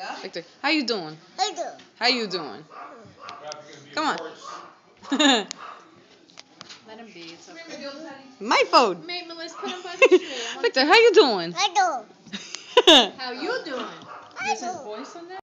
Yeah. Victor, how you doing? I do. How you doing? Come on. Let him be. It's okay. My phone. Mate, Melissa, put him by the tree. Victor, how you doing? I do. How you doing? I Is his voice on there?